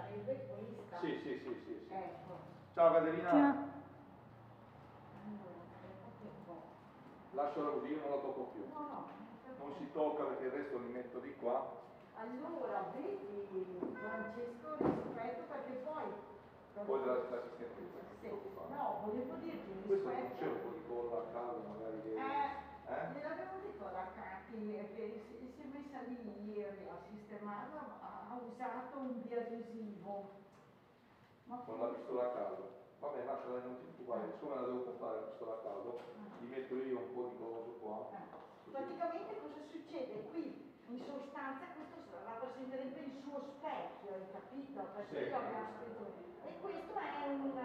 sarebbe questa. Sì, sì, sì, sì, sì. Ecco. Ciao Caterina, Ciao. Lasciala così, io non la tocco più. No, no. Non si tocca perché il resto li metto di qua. Allora, vedi Francesco rispetto perché poi... Poi la- l'assistente Sì, no, volevo dirti Questo non c'è rispetto... un po' di colla a caso magari che... Eh, Eh? gliel'avevo detto alla Cati che si, si è messa lì ieri a sistemarla, usato un biadesivo. Ma Con la pistola a caso. Vabbè, lasciala, non ti preoccupare, siccome la devo comprare la pistola a caso, gli metto io un po' di coso qua. Eh, Praticamente cosa succede? Qui in sostanza questo rappresenterebbe il suo specchio, hai capito? Perché Sì. io scritto. E questo è un,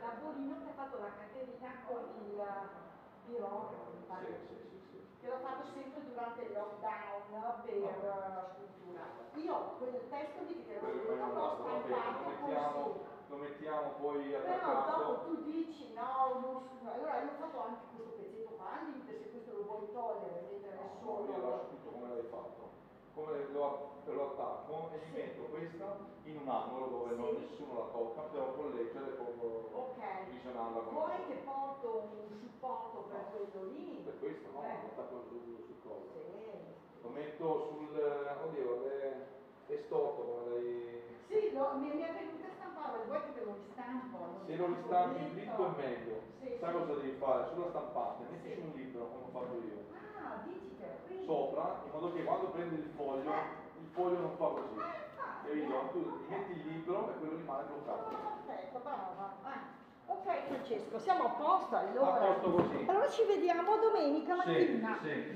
lavorino che ha fatto la Caterina con il pirografo, mi Sì, pare. sì, sì, sì. Che l'ho fatto sempre durante il lockdown per scrittura. Io quel testo lì che lo stampato mettiamo, così. lo mettiamo poi Però dopo tu dici no, non allora io ho fatto anche questo pezzetto qua al limite, se questo lo vuoi togliere, mettere Io solo. lascio tutto come l'hai fatto. Come lo, lo attacco e gli metto questa in un angolo dove non- Sì. nessuno la tocca, devo correggere e proprio Ok. visionarla con Vuoi che porto un supporto per quello lì? Per questo no, Eh. lo attacco sul, collo. Sì. Lo metto sul. oddio, le, è storto come lei. Sì, lo- mi, mi è venuto a stampare, vuoi che te lo ristampo? Se lo ristampi Dritto. dritto è meglio. Sì, Sai sì. cosa devi fare? Sulla stampante, mettici Sì. un libro come ho fatto io. Ah, dici che qui. Sopra, in modo che quando prendi il foglio, il foglio non fa così. Eh. Capito? Tu ti metti il libro e quello rimane bloccato. Ah, Perfetto, brava. Ah. Ok Francesco, siamo a posto allora. A posto così. Allora ci vediamo domenica Sì, mattina. sì.